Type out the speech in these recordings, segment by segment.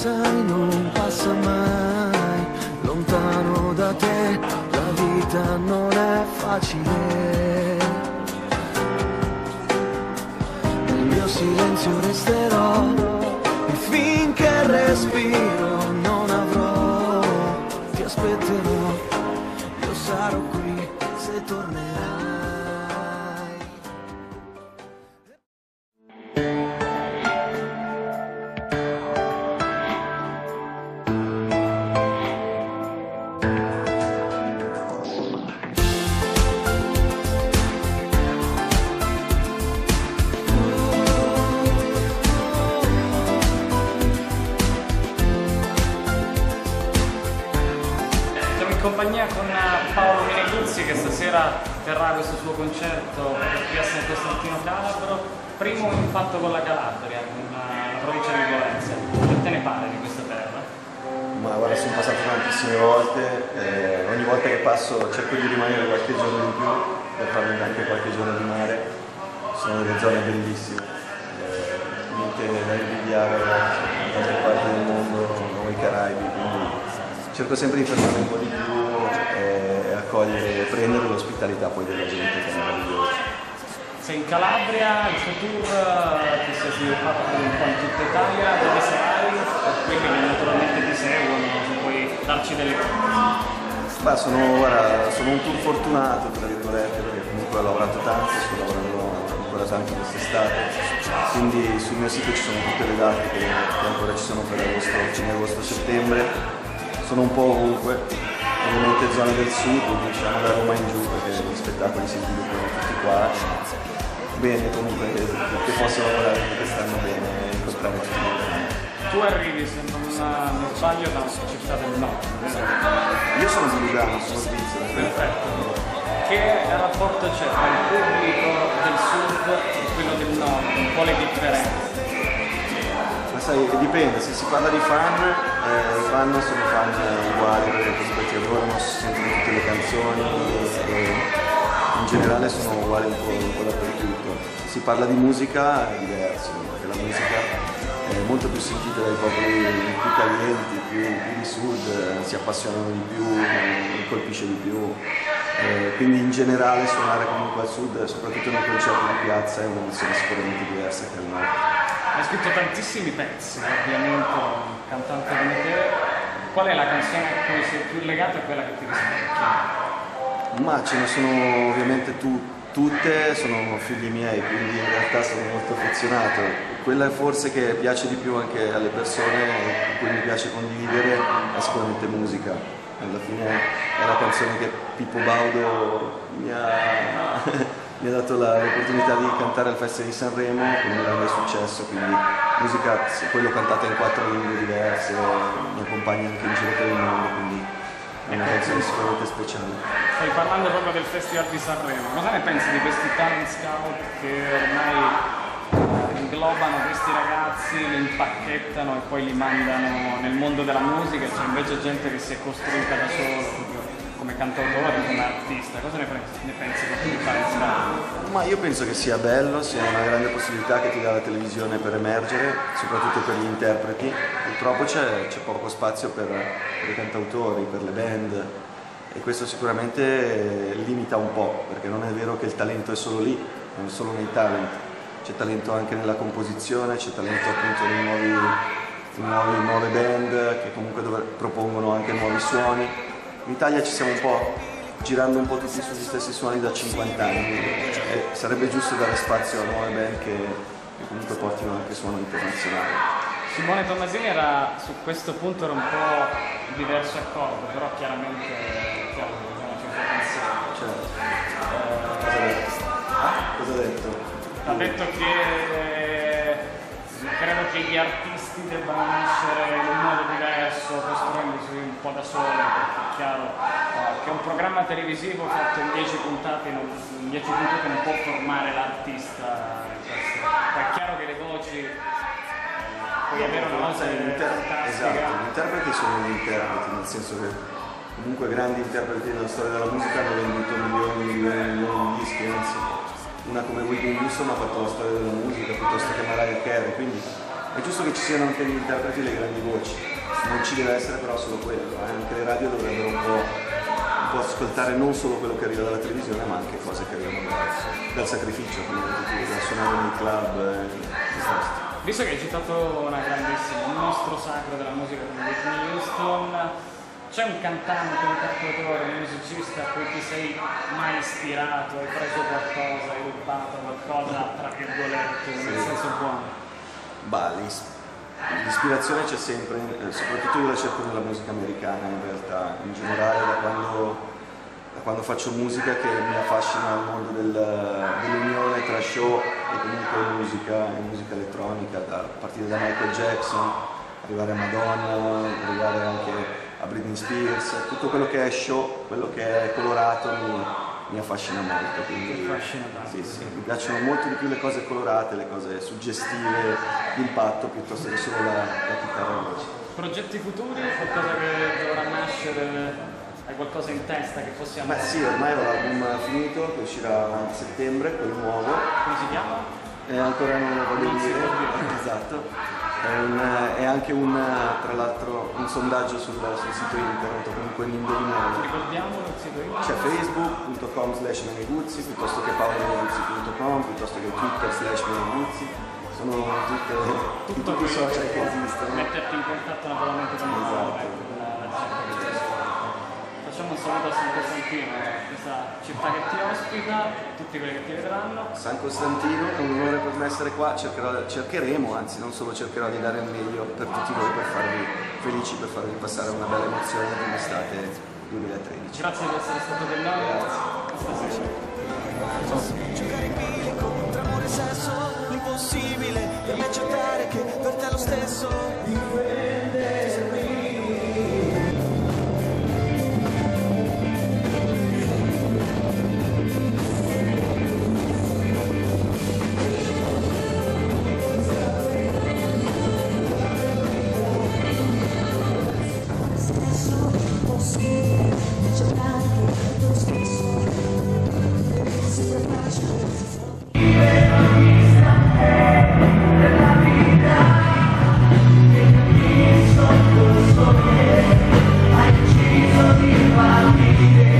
sai non passa mai. Lontano da te la vita non è facile silenzio resterò e finché respiro non avrò ti aspetterò io sarò qui se tornerai in compagnia con Paolo Meneguzzi che stasera terrà questo suo concerto qui a San Costantino Calabro, primo impatto con la Calabria, con la provincia di Vicenza. Che te ne pare di questa terra? Ma guarda, sono passato tantissime volte, eh, ogni volta che passo cerco di rimanere qualche giorno di più per farmi anche qualche giorno di mare, sono delle zone bellissime, eh, niente da invidiare in altre parti del mondo, come i Caraibi, quindi cerco sempre di fermarmi un po' di più eh, e accogliere, prendere l'ospitalità poi della gente che è meravigliosa. Sei in Calabria, il tuo tour eh, che si è sviluppato un po' in tutta Italia, dove sarai? Per quelli che naturalmente ti seguono, se puoi darci delle cose. Sono, guarda, sono un tour fortunato, tra virgolette, perché comunque ho lavorato tanto, sto lavorando ancora tanto quest'estate, quindi sul mio sito ci sono tutte le date che, che ancora ci sono per agosto, fine agosto, settembre, sono un po' ovunque, ovviamente zone del sud, diciamo da Roma in giù, perché gli spettacoli si sviluppano tutti qua, bene comunque che, che posso lavorare, che stanno bene incontrare tutti Tu arrivi, se non, non sbaglio, da una città del nord? Io sono di Lugano, sono svizzero. Perfetto. Che rapporto c'è tra il pubblico del sud e quello del nord? Un po' le differenze. Ma sai, dipende, se si parla di fan, eh, i fan sono fan uguali perché comunque ti adorano, si sentono tutte le canzoni e in generale sono uguali un po', un po' dappertutto. Si parla di musica è diverso, perché la musica è molto più sentita dai popoli più calienti, più, più di sud, eh, si appassionano di più, eh, colpisce di più. Eh, quindi in generale suonare comunque al sud, soprattutto nei concerti di piazza, è un'emozione sicuramente diversa che al nord. Hai scritto tantissimi pezzi, ovviamente, un cantante come te. Qual è la canzone a cui sei più legato e quella che ti rispecchia? Ma ce ne sono ovviamente tu- tutte, sono figli miei, quindi in realtà sono molto affezionato. Quella forse che piace di più anche alle persone, con cui mi piace condividere, è sicuramente musica. Alla fine è la canzone che Pippo Baudo mi ha, mi ha dato l'opportunità di cantare al Festival di Sanremo con un grande successo, quindi musica, l'ho cantata in quattro lingue diverse, mi accompagna anche in giro per il mondo, quindi è una canzone sicuramente speciale. Stai parlando proprio del Festival di Sanremo. Cosa ne pensi di questi talent scout che ormai inglobano questi ragazzi, li impacchettano e poi li mandano nel mondo della musica? C'è invece gente che si è costruita da solo, cantautore, come artista. Cosa ne ne pensi di talent scout? Ma io penso che sia bello, sia una grande possibilità che ti dà la televisione per emergere, soprattutto per gli interpreti. Purtroppo c'è, poco spazio per, per i cantautori, per le band e questo sicuramente limita un po', perché non è vero che il talento è solo lì, non è solo nei talent. C'è talento anche nella composizione, c'è talento appunto nei nuovi, nuove band che comunque propongono anche nuovi suoni. In Italia ci stiamo un po' girando un po' tutti sugli stessi suoni da 50 anni e sarebbe giusto dare spazio a nuove band che, che comunque portino anche suono internazionale. Simone Tommasini era su questo punto era un po' diverso accordo, però chiaramente chiaro, diciamo, ci fa pensiero. Cioè, cosa ha detto? Cosa ha detto? Ha detto che gli artisti debbano nascere in un modo diverso, costruendosi un po' da soli, perché è chiaro eh, che un programma televisivo fatto in 10 puntate, non, in 10 puntate non può formare l'artista è chiaro che le voci puoi avere una voce fantastica. Esatto, gli interpreti sono gli interpreti, nel senso che comunque grandi interpreti della storia della musica hanno venduto milioni, milioni, milioni di dischi, anzi una come Whitney Houston ha fatto la storia della musica piuttosto che Mariah Carey, quindi è giusto che ci siano anche gli interpreti e le grandi voci, non ci deve essere però solo quello, eh? anche le radio dovrebbero un po', un po', ascoltare non solo quello che arriva dalla televisione ma anche cose che arrivano dal, dal sacrificio, come da suonare nei club. Eh, Visto che hai citato una grandissima, un mostro sacro della musica come Whitney Houston, c'è un cantante, un cantautore, un musicista a cui ti sei mai ispirato, hai preso qualcosa, hai rubato qualcosa, tra virgolette, nel senso buono? Bah, l'ispirazione c'è sempre, eh, soprattutto io la cerco nella musica americana in realtà, in generale da quando, da quando faccio musica che mi affascina il mondo del, dell'unione tra show e comunque musica e musica elettronica, da, a partire da Michael Jackson, arrivare a Madonna, arrivare anche a Britney Spears, tutto quello che è show, quello che è colorato mi, mi affascina molto. Quindi, sì, sì, mi piacciono molto di più le cose colorate, le cose suggestive, d'impatto, piuttosto che solo la, la chitarra e voce. Progetti futuri, qualcosa che dovrà nascere? Hai qualcosa in testa che possiamo... Beh sì, ormai ho l'album finito, che uscirà a settembre, quello nuovo. Come si chiama? Eh, ancora non lo voglio non dire. esatto. È, un, è, anche un, tra l'altro un sondaggio sul, sul, sito internet comunque un indovinello. Ricordiamo il sito internet? C'è facebook.com slash meneguzzi piuttosto che paolameneguzzi.com piuttosto che twitter slash meneguzzi. Sono tutte, Tutto tutti i social che esistono. Metterti in contatto naturalmente con il esatto facciamo un saluto a San Costantino, questa città che ti ospita, tutti quelli che ti vedranno. San Costantino, è un onore per me essere qua, Cercherò, cercheremo, anzi non solo cercherò di dare il meglio per tutti voi, per farvi felici, per farvi passare una bella emozione di un'estate 2013. Grazie di essere stato con noi. Grazie. Giocare contro amore e sesso, l'impossibile per me accettare che per te lo stesso se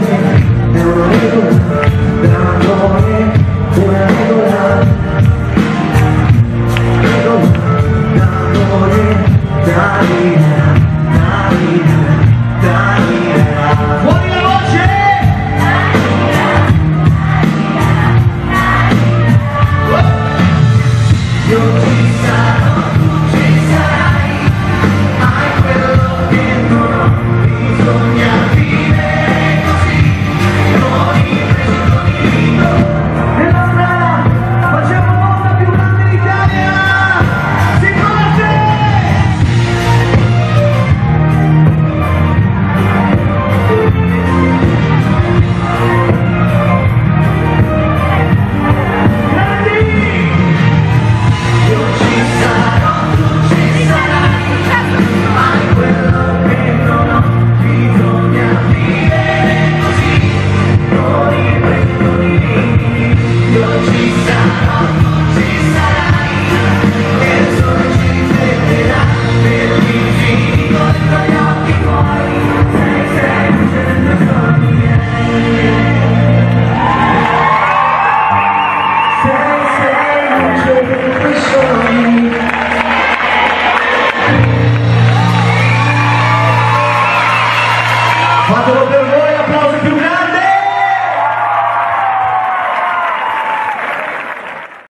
river, the.